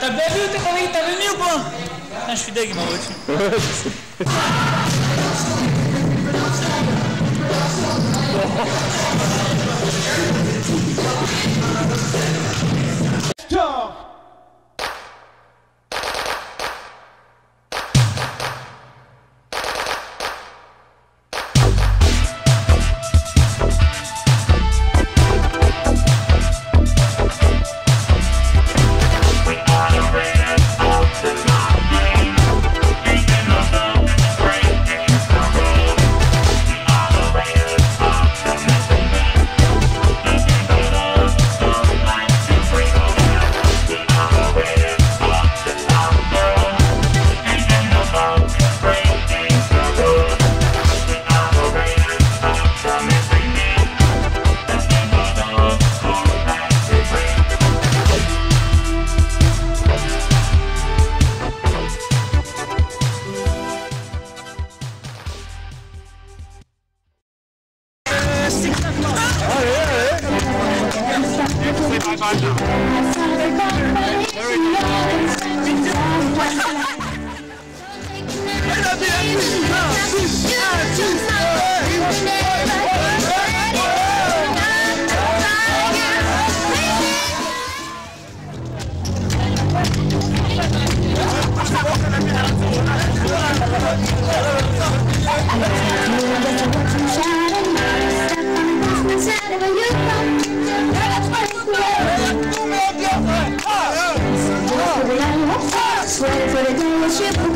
Tá bem viu, Tabii öbür takımı tabii mi bu? Ben şu videoya girmem için. The day when ship will come out and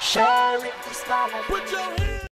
sharing this love. Put your hands